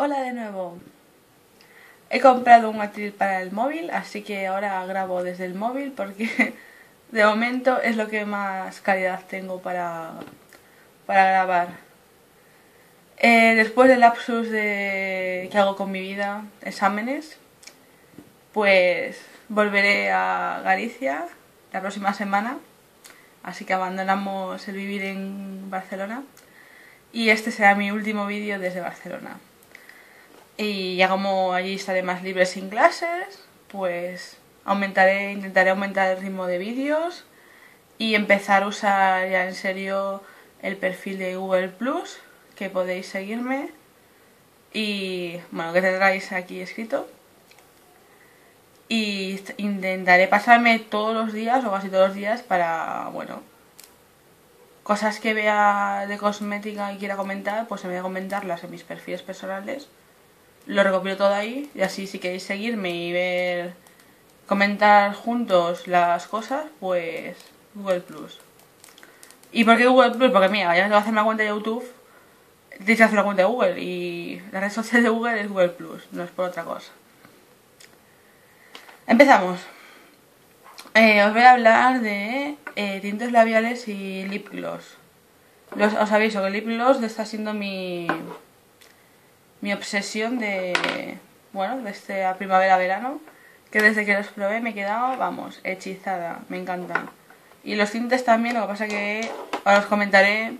Hola de nuevo. He comprado un atril para el móvil, así que ahora grabo desde el móvil porque de momento es lo que más calidad tengo para, para grabar. Eh, después del lapsus de que hago con mi vida, exámenes, pues volveré a Galicia la próxima semana, así que abandonamos el vivir en Barcelona y este será mi último vídeo desde Barcelona. Y ya como allí estaré más libre sin clases, pues aumentaré, intentaré aumentar el ritmo de vídeos y empezar a usar ya en serio el perfil de Google Plus, que podéis seguirme y bueno, que tendráis aquí escrito. Y intentaré pasarme todos los días o casi todos los días para, bueno, cosas que vea de cosmética y quiera comentar, pues se me voy a comentarlas en mis perfiles personales lo recopilo todo ahí y así si queréis seguirme y ver comentar juntos las cosas, pues Google Plus. ¿Y por qué Google Plus? Porque mira, ya que voy a hacer una cuenta de YouTube, tienes que hacer una cuenta de Google y la red social de Google es Google Plus, no es por otra cosa. Empezamos. Eh, os voy a hablar de eh, tintes labiales y lip gloss. os aviso que el lip gloss está siendo mi mi obsesión de, bueno, de este primavera-verano, que desde que los probé me he quedado, vamos, hechizada, me encantan. Y los tintes también, lo que pasa que ahora os comentaré,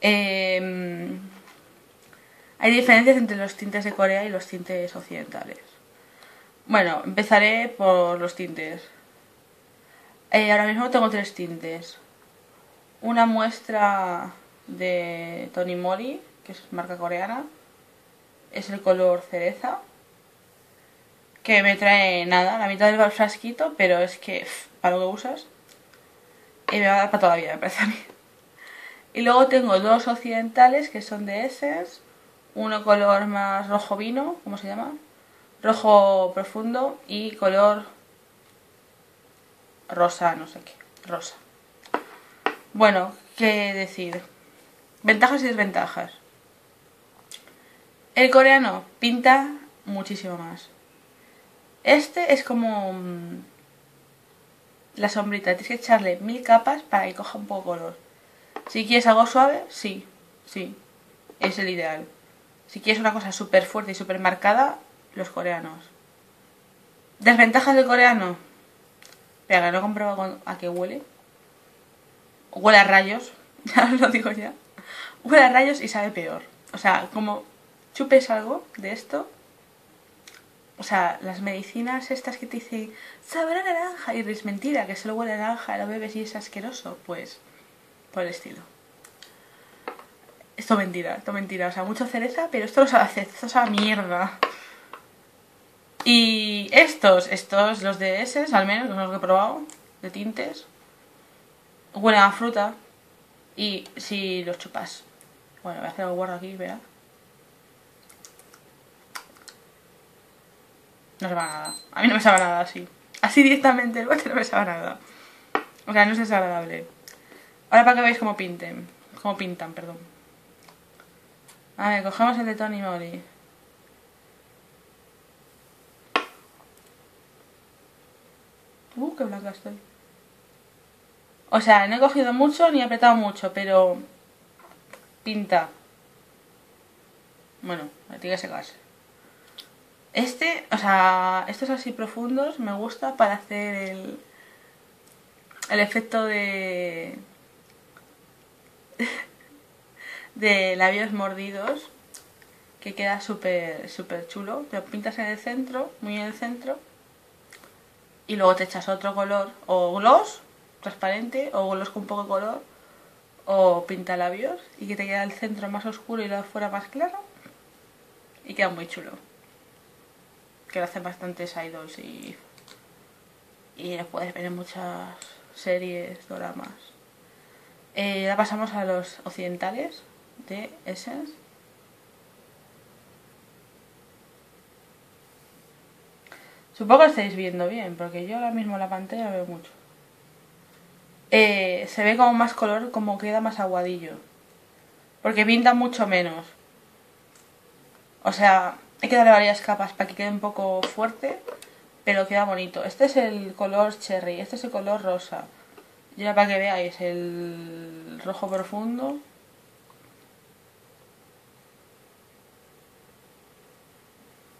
em, hay diferencias entre los tintes de Corea y los tintes occidentales. Bueno, empezaré por los tintes. Eh, ahora mismo tengo tres tintes. Una muestra de Tony Mori, que es marca coreana, es el color cereza. Que me trae nada, la mitad del frasquito, pero es que para lo que usas. Y me va a dar para toda la vida, me parece a mí. Y luego tengo dos occidentales que son de Essence. Uno color más rojo vino, ¿cómo se llama? Rojo profundo y color rosa, no sé qué, rosa. Bueno, ¿qué decir? Ventajas y desventajas. El coreano pinta muchísimo más. Este es como mm, la sombrita. Tienes que echarle mil capas para que coja un poco color. Si quieres algo suave, sí, sí. Es el ideal. Si quieres una cosa súper fuerte y súper marcada, los coreanos. ¿Desventajas del coreano? Espera, no he comprobado a qué huele. Huele a rayos, ya os lo digo ya. Huele a rayos y sabe peor. O sea, como chupes algo de esto, o sea, las medicinas estas que te dicen saber a naranja y es mentira, que solo huele a naranja, lo bebes y es asqueroso, pues por el estilo. Esto mentira, esto mentira, o sea, mucha cereza, pero esto lo sabe hacer, esto sabe mierda. Y estos, estos, los de Essence, al menos, los que he probado, de tintes, huelen a fruta y si los chupas. Bueno, voy a hacer algo guardo aquí, verá. No va nada. A mí no me sabe nada así. Así directamente el bote no me sabe nada. O sea, no es desagradable. Ahora para que veáis cómo pinten. Cómo pintan, perdón. A ver, cogemos el de Tony Mori. Uh, qué blanca estoy. O sea, no he cogido mucho ni he apretado mucho, pero pinta. Bueno, tiene que secarse. Este, o sea, estos así profundos me gusta para hacer el, el efecto de, de labios mordidos que queda súper súper chulo. Te lo pintas en el centro, muy en el centro, y luego te echas otro color, o gloss transparente, o gloss con poco color, o pinta labios, y que te queda el centro más oscuro y lo de afuera más claro, y queda muy chulo que lo hacen bastantes idols y, y los puedes ver en muchas series, dramas. Eh, ahora pasamos a los occidentales de Essence. Supongo que estáis viendo bien, porque yo ahora mismo la pantalla veo mucho. Eh, se ve como más color, como queda más aguadillo. Porque pinta mucho menos. O sea, hay que darle varias capas para que quede un poco fuerte, pero queda bonito. Este es el color cherry, este es el color rosa. Ya para que veáis el rojo profundo.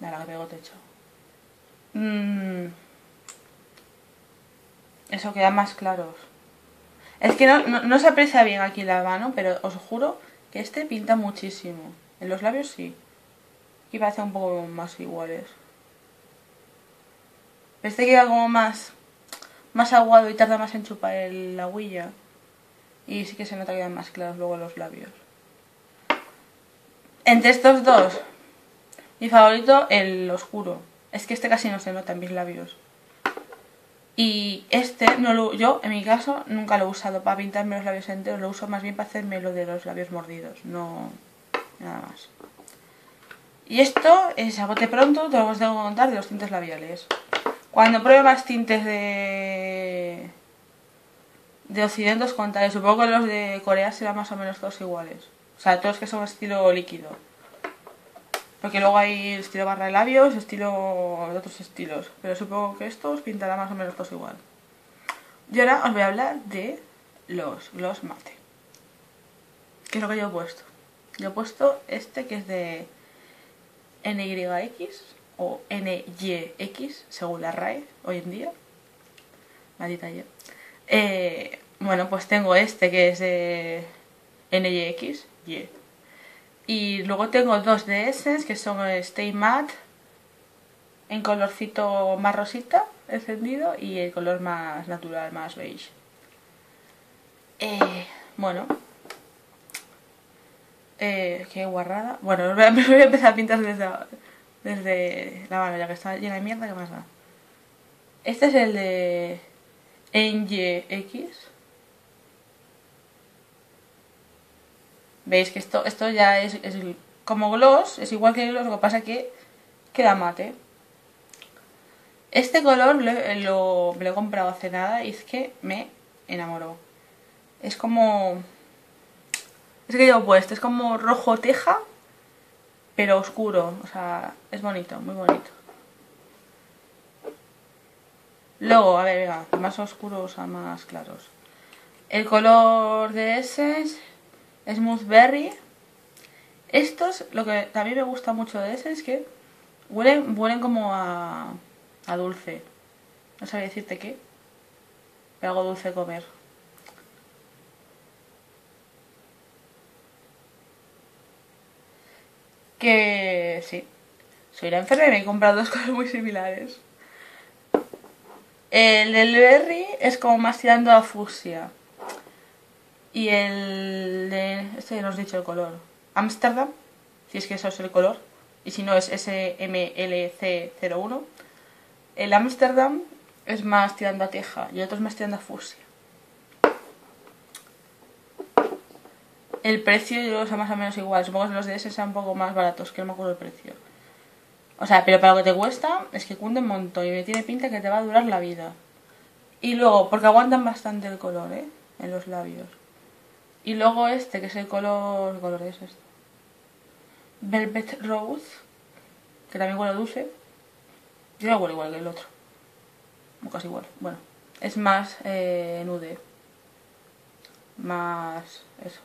Mira que pego techo. Mm. Eso queda más claros. Es que no, se aprecia bien aquí la mano, pero os juro que este pinta muchísimo. En los labios sí. Aquí parece un poco más iguales. Este queda como más, más aguado y tarda más en chupar el, la huilla. Y sí que se nota que quedan más claros luego los labios. Entre estos dos, mi favorito, el oscuro. Es que este casi no se nota en mis labios. Y este, no lo, yo en mi caso, nunca lo he usado para pintarme los labios enteros. Lo uso más bien para hacerme lo de los labios mordidos. No, nada más. Y esto es a bote pronto, te lo tengo que contar de los tintes labiales. Cuando pruebe más tintes de de Occidente os contaré. Supongo que los de Corea serán más o menos todos iguales. O sea, todos que son estilo líquido. Porque luego hay estilo barra de labios, estilo de otros estilos. Pero supongo que estos pintarán más o menos todos igual. Y ahora os voy a hablar de los gloss mate. ¿Qué es lo que yo he puesto? Yo he puesto este que es de NYX o NYX, según la RAE, hoy en día. Maldita yo. Eh, bueno, pues tengo este que es de NYX, Y. Y luego tengo dos de Essence que son Stay Matte en colorcito más rosita encendido y el color más natural, más beige. Eh, bueno. Eh, qué guarrada. Bueno, voy a empezar a pintar desde, desde la mano, ya que está llena de mierda, ¿qué más da? Este es el de NYX. Veis que esto, esto ya es, como gloss, es igual que gloss, lo que pasa que queda mate. Este color lo, lo he comprado hace nada y es que me enamoró. Es como... Es que yo puesto, es como rojo teja, pero oscuro. O sea, es bonito, muy bonito. Luego, a ver, venga, más oscuros a más claros. El color de ese es Smooth Berry. Estos, lo que también me gusta mucho de ese es que huelen, huelen como a, a dulce. No sabía decirte qué, pero algo dulce comer. Que sí, soy la enferma y he comprado dos cosas muy similares. El del berry es como más tirando a fusia. Y el de... Este ya nos he dicho el color. Amsterdam, si es que eso es el color. Y si no es SMLC01. El Amsterdam es más tirando a teja y el otro es más tirando a fusia. El precio yo creo más o menos igual. Supongo que los de sean un poco más baratos, que no me acuerdo el precio. O sea, pero para lo que te cuesta es que cunde un montón y me tiene pinta que te va a durar la vida. Y luego, porque aguantan bastante el color, ¿eh? En los labios. Y luego este, que es el color... ¿Qué color es este? Velvet Rose, que también huele dulce. Yo huele igual que el otro. casi igual. Bueno, es más eh, nude. Más... eso.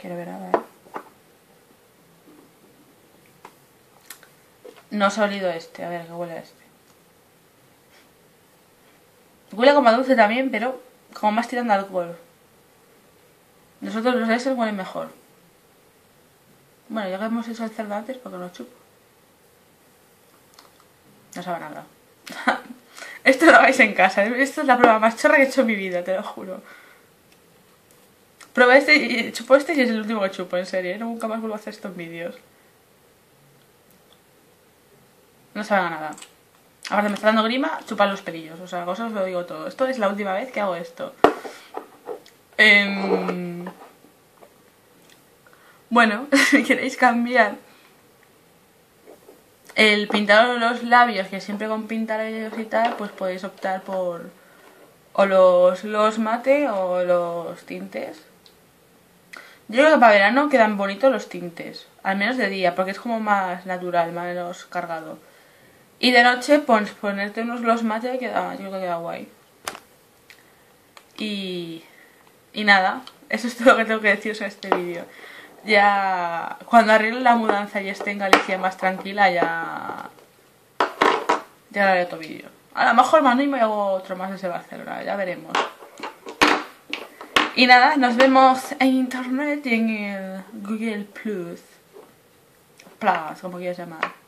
Quiero ver nada, ¿eh? No se ha olido este, a ver, ¿qué huele a este? Huele como a dulce también, pero como más tirando alcohol. Nosotros los Essence huelen mejor. Bueno, ya que hemos hecho el cerdo antes, porque no chupo. No sabe nada. Esto lo hagáis en casa. Esto es la prueba más chorra que he hecho en mi vida, te lo juro. Probé este y chupo este y es el último que chupo, en serio. ¿eh? Nunca más vuelvo a hacer estos vídeos. No sabe a nada. Ahora me está dando grima, chupar los pelillos. O sea, cosas os lo digo todo. Esto es la última vez que hago esto. Em, bueno, si queréis cambiar el pintar los labios, que siempre con pintar ellos y tal, pues podéis optar por o los, los mate o los tintes. Yo creo que para verano quedan bonitos los tintes, al menos de día, porque es como más natural, menos cargado. Y de noche, pues ponerte unos los mate queda, yo creo que queda guay. Y, y nada, eso es todo lo que tengo que deciros en este vídeo. Ya cuando arregle la mudanza y esté en Galicia más tranquila, ya, ya haré otro vídeo. A lo mejor mando y me hago otro más desde Barcelona, ya veremos. Y nada, nos vemos en internet y en el Google Plus. Plus, como quieras llamar.